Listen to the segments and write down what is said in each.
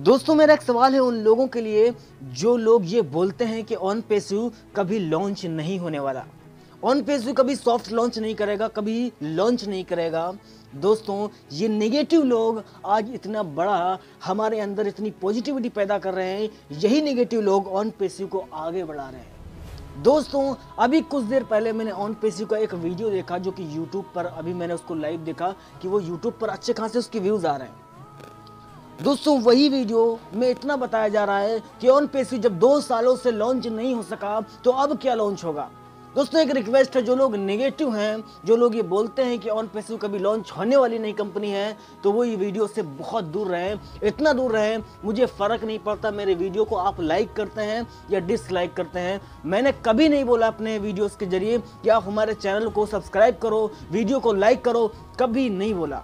दोस्तों, मेरा एक सवाल है उन लोगों के लिए जो लोग ये बोलते हैं कि ऑन पेसू कभी लॉन्च नहीं होने वाला। ऑन पेसू कभी सॉफ्ट लॉन्च नहीं करेगा, कभी लॉन्च नहीं करेगा। दोस्तों, ये नेगेटिव लोग आज इतना बड़ा हमारे अंदर इतनी पॉजिटिविटी पैदा कर रहे हैं, यही नेगेटिव लोग ऑन पेसू को आगे बढ़ा रहे हैं। दोस्तों, अभी कुछ देर पहले मैंने ऑन पेसी का एक वीडियो देखा, जो कि यूट्यूब पर अभी मैंने उसको लाइव देखा कि वो यूट्यूब पर अच्छे खासे उसके व्यूज़ आ रहे हैं। दोस्तों, वही वीडियो में इतना बताया जा रहा है कि ऑन पेसी जब दो सालों से लॉन्च नहीं हो सका तो अब क्या लॉन्च होगा? दोस्तों, एक रिक्वेस्ट है, जो लोग नेगेटिव हैं, जो लोग ये बोलते हैं कि ऑन पेसिव कभी लॉन्च होने वाली नई कंपनी है तो वो ये वीडियो से बहुत दूर रहें। इतना दूर रहें, मुझे फ़र्क नहीं पड़ता, मेरे वीडियो को आप लाइक करते हैं या डिसलाइक करते हैं। मैंने कभी नहीं बोला अपने वीडियोज़ के ज़रिए कि आप हमारे चैनल को सब्सक्राइब करो वीडियो को लाइक करो, कभी नहीं बोला।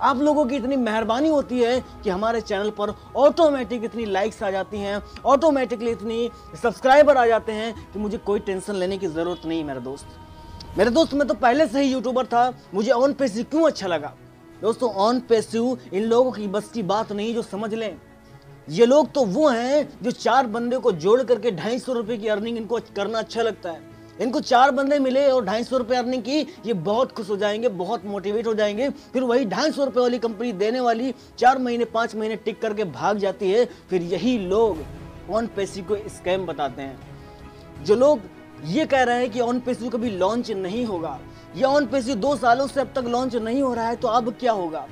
आप लोगों की इतनी मेहरबानी होती है कि हमारे चैनल पर ऑटोमेटिक इतनी लाइक्स आ जाती हैं, ऑटोमेटिकली इतनी सब्सक्राइबर आ जाते हैं कि मुझे कोई टेंशन लेने की ज़रूरत नहीं, मेरे दोस्त। मेरे दोस्त, मैं तो पहले से ही यूट्यूबर था, मुझे ऑन पेसिव क्यों अच्छा लगा? दोस्तों ऑन पेसिव इन लोगों की बस की बात नहीं जो समझ लें। ये लोग तो वो हैं जो चार बंदे को जोड़ करके ढाई सौ रुपये की अर्निंग इनको करना अच्छा लगता है। इनको चार बंदे मिले और ढाई सौ रुपये अर्निंग की, ये बहुत खुश हो जाएँगे, बहुत मोटिवेट हो जाएँगे। फिर वही ढाई सौ रुपये वाली कंपनी देने वाली चार महीने, पाँच महीने टिक करके भाग जाती है। फिर यही लोग ऑन पेसी को स्कैम बताते हैं। जो लोग ये कह रहे हैं कि ऑन पेसी कभी लॉन्च नहीं होगा, या ऑन पेसी दो सालों से अब तक लॉन्च नहीं हो रहा है तो अब क्या होगा?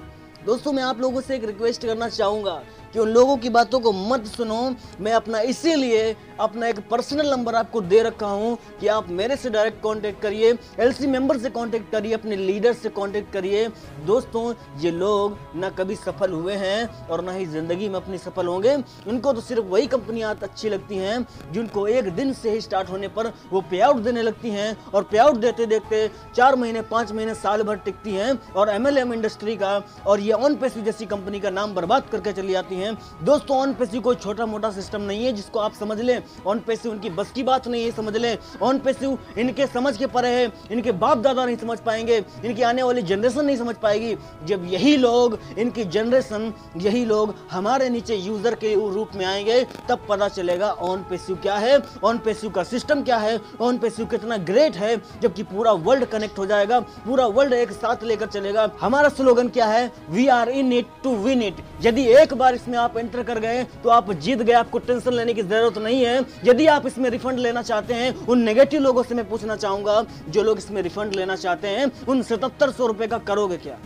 दोस्तों, मैं आप लोगों से एक रिक्वेस्ट करना चाहूँगा कि उन लोगों की बातों को मत सुनो। मैं अपना इसीलिए अपना एक पर्सनल नंबर आपको दे रखा हूँ कि आप मेरे से डायरेक्ट कांटेक्ट करिए एलसी मेंबर से कांटेक्ट करिए, अपने लीडर से कांटेक्ट करिए। दोस्तों, ये लोग ना कभी सफल हुए हैं और ना ही ज़िंदगी में अपनी सफल होंगे। उनको तो सिर्फ़ वही कंपनियाँ अच्छी लगती हैं जिनको एक दिन से ही स्टार्ट होने पर वो पे आउट देने लगती हैं और पे आउट देते देखते चार महीने, पाँच महीने, साल भर टिकती हैं और एमएलएम इंडस्ट्री का और ये ऑन पेसी जैसी कंपनी का नाम बर्बाद करके चली जाती हैं। दोस्तों ऑन पेसी कोई छोटा मोटा सिस्टम नहीं है जिसको आप समझ लें। ऑन पेसिव उनकी बस की बात नहीं है समझ लें। ऑन पेसिव इनके समझ के परे है, इनके बाप दादा नहीं समझ पाएँगे, इनकी आने वाली जनरेशन नहीं समझ पाएगी। जब यही लोग, इनकी जनरेशन यही लोग हमारे नीचे यूज़र के रूप में आएँगे, तब पता चलेगा ऑन पेसिव क्या है ऑन पेसिव का सिस्टम क्या है ऑन पेसिव कितना ग्रेट है, जबकि पूरा वर्ल्ड कनेक्ट हो जाएगा, पूरा वर्ल्ड एक साथ लेकर चलेगा। हमारा स्लोगन क्या है? We are in it to win it यदि एक बार इसमें आप एंटर कर गए तो आप जीत गए। आपको टेंशन लेने की ज़रूरत नहीं है। यदि आप इसमें रिफंड लेना चाहते हैं, उन नेगेटिव लोगों से मैं पूछना चाहूँगा, जो लोग इसमें रिफंड लेना चाहते हैं, उन सतहत्तर सौ रुपए का करोगे क्या?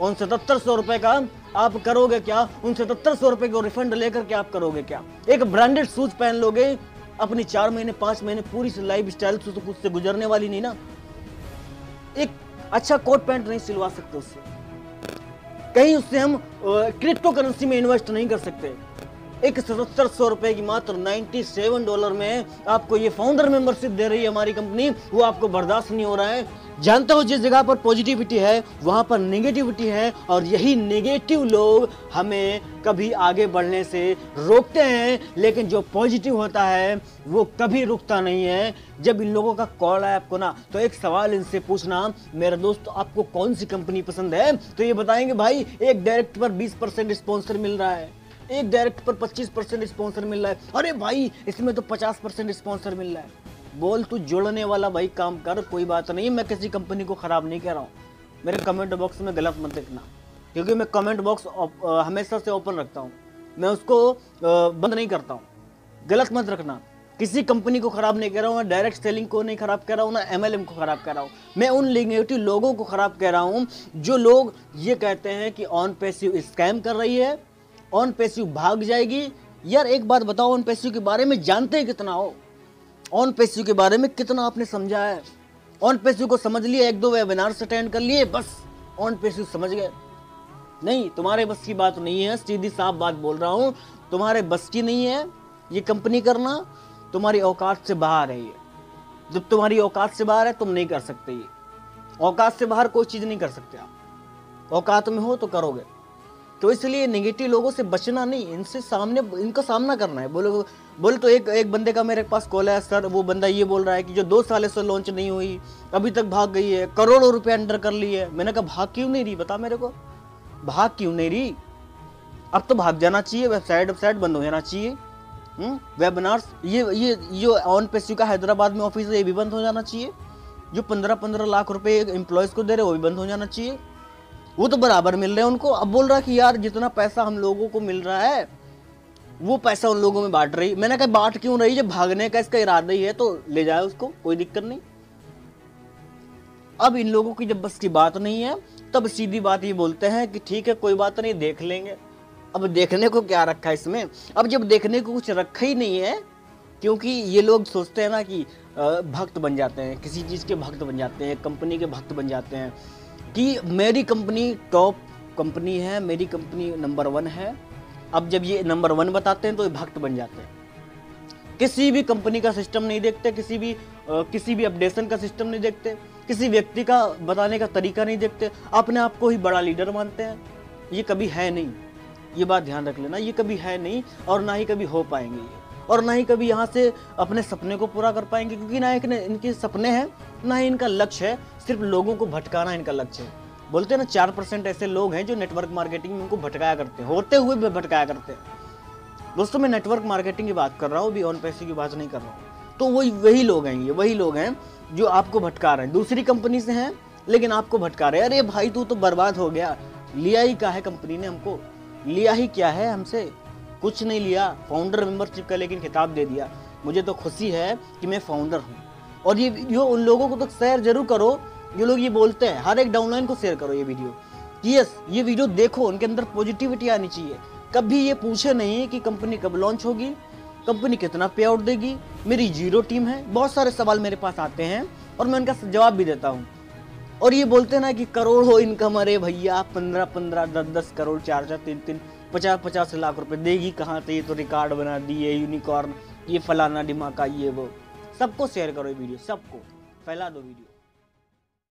उन सतहत्तर सौ रुपए का आप करोगे क्या? उन सतहत्तर सौ रुपए को रिफंड लेकर के आप करोगे क्या? एक ब्रांडेड शूज़ पहन लोगे, अपनी चार महीने, पाँच महीने पूरी लाइफ स्टाइल कुछ से गुजरने वाली नहीं ना? एक अच्छा कोट पैंट नहीं सिलवा सकते उससे। कहीं उससे हम क्रिप्टो करेंसी में इन्वेस्ट नहीं कर सकते। एक सतर सौ रुपए की मात्र 97 डॉलर में आपको ये फाउंडर मेंबरशिप दे रही है हमारी कंपनी वो आपको बर्दाश्त नहीं हो रहा है। जानते हो जिस जगह पर पॉजिटिविटी है, वहाँ पर नेगेटिविटी है और यही नेगेटिव लोग हमें कभी आगे बढ़ने से रोकते हैं, लेकिन जो पॉजिटिव होता है, वो कभी रुकता नहीं है। जब इन लोगों का कॉल आया आपको ना तो एक सवाल इनसे पूछना, मेरा दोस्त आपको कौन सी कंपनी पसंद है? तो ये बताएँगे, भाई, एक डायरेक्ट पर 20 परसेंट स्पॉन्सर मिल रहा है, एक डायरेक्ट पर 25 परसेंट स्पॉन्सर मिल रहा है, अरे भाई, इसमें तो 50 परसेंट स्पॉन्सर मिल रहा है। बोल, तू जोड़ने वाला भाई, काम कर, कोई बात नहीं, मैं किसी कंपनी को ख़राब नहीं कह रहा हूँ। मेरे कमेंट बॉक्स में गलत मत देखना, क्योंकि मैं कमेंट बॉक्स हमेशा से ओपन रखता हूँ। मैं उसको बंद नहीं करता हूँ। गलत मत रखना। किसी कंपनी को खराब नहीं कह रहा हूँ मैं डायरेक्ट सेलिंग को नहीं खराब कह रहा हूँ, ना एमएलएम को खराब कह रहा हूँ। मैं उन नेगेटिव लोगों को खराब कह रहा हूँ, जो लोग ये कहते हैं कि ऑन पैसिव स्कैम कर रही है ऑन पेसिव भाग जाएगी। यार, एक बात बताओ ऑन पेसिव के बारे में जानते कितना हो? ऑन पेसिव के बारे में कितना आपने समझा है? ऑन पेसिव को समझ लिया एक दो वेबिनार अटेंड कर लिए, बस ऑन पेसिव समझ गए। नहीं, तुम्हारे बस की बात नहीं है, सीधी साफ़ बात बोल रहा हूँ, तुम्हारे बस की नहीं है, ये कंपनी करना तुम्हारी औकात से बाहर है ये। जब तुम्हारी औकात से बाहर है, तुम नहीं कर सकते ये। औकात से बाहर कोई चीज़ नहीं कर सकते आप। औकात में हो तो करोगे। तो इसलिए नेगेटिव लोगों से बचना नहीं, इनसे सामने, इनका सामना करना है। बोले बोले तो एक एक बंदे का मेरे पास कॉल है सर, वो बंदा ये बोल रहा है कि जो दो साल से लॉन्च नहीं हुई, अभी तक भाग गई है, करोड़ों रुपए अंडर कर ली है। मैंने कहा, भाग क्यों नहीं रही? बता मेरे को। भाग क्यों नहीं रही? अब तो भाग जाना चाहिए वेबसाइट वेबसाइट बंद हो जाना चाहिए। वेबिनार्स हम्म? ये ये जो ऑन पेसी का हैदराबाद में ऑफ़िस है, ये भी बंद हो जाना चाहिए। जो पंद्रह पंद्रह लाख रुपए एम्प्लॉयज़ को दे रहे वो भी बंद हो जाना चाहिए। वो तो बराबर मिल रहे हैं उनको। अब बोल रहा कि यार, जितना पैसा हम लोगों को मिल रहा है, वो पैसा उन लोगों में बांट रही। मैंने कहा, बांट क्यों रही? जब भागने का इसका इरादा ही है तो ले जाए उसको, कोई दिक्कत नहीं। अब इन लोगों की जब बस की बात नहीं है, तब सीधी बात ये बोलते हैं कि ठीक है, कोई बात नहीं, देख लेंगे। अब देखने को क्या रखा है इसमें? अब जब देखने को कुछ रखा ही नहीं है, क्योंकि ये लोग सोचते हैं ना कि भक्त बन जाते हैं, किसी चीज़ के भक्त बन जाते हैं, कंपनी के भक्त बन जाते हैं। कि मेरी कंपनी टॉप कंपनी है मेरी कंपनी नंबर वन है। अब जब ये नंबर वन बताते हैं तो ये भक्त बन जाते हैं। किसी भी कंपनी का सिस्टम नहीं देखते किसी भी आ, किसी भी अपडेशन का सिस्टम नहीं देखते किसी व्यक्ति का बताने का तरीका नहीं देखते अपने आप को ही बड़ा लीडर मानते हैं। ये कभी है नहीं। ये बात ध्यान रख लेना ये कभी है नहीं और ना ही कभी हो पाएँगे ये। और ना ही कभी यहाँ से अपने सपने को पूरा कर पाएँगे, क्योंकि ना एक इनके सपने हैं, ना ही इनका लक्ष्य है, सिर्फ़ लोगों को भटकाना इनका लक्ष्य है। बोलते हैं ना, चार परसेंट ऐसे लोग हैं जो नेटवर्क मार्केटिंग में उनको भटकाया करते हैं, होते हुए भी भटकाया करते हैं। दोस्तों, मैं नेटवर्क मार्केटिंग की बात कर रहा हूँ भी ऑन पैसे की बात नहीं कर रहा हूँ। तो वही वही लोग हैं ये, वही लोग हैं जो आपको भटका रहे हैं। दूसरी कंपनी से हैं, लेकिन आपको भटका रहे हैं। अरे भाई, तू तो बर्बाद हो गया। लिया ही क्या है कंपनी ने हमको? लिया ही क्या है हमसे? कुछ नहीं लिया फाउंडर मेंबरशिप का लेकिन खिताब दे दिया। मुझे तो खुशी है कि मैं फाउंडर हूँ। और ये वीडियो उन लोगों को तो शेयर ज़रूर करो, जो लोग ये बोलते हैं। हर एक डाउनलाइन को शेयर करो ये वीडियो। कि यस ये वीडियो देखो, उनके अंदर पॉजिटिविटी आनी चाहिए। कभी ये पूछे नहीं कि कंपनी कब लॉन्च होगी कंपनी कितना पे आउट देगी। मेरी ज़ीरो टीम है, बहुत सारे सवाल मेरे पास आते हैं और मैं उनका जवाब भी देता हूँ। और ये बोलते ना कि करोड़ हो इनकम अरे भैया, पंद्रह पंद्रह, दस दस करोड़, चार चार, तीन तीन। पचास पचास लाख रुपए देगी, कहाँ से ये तो रिकॉर्ड बना दिए यूनिकॉर्न ये फलाना डिमाका ये वो। सबको शेयर करो ये वीडियो सबको, फैला दो वीडियो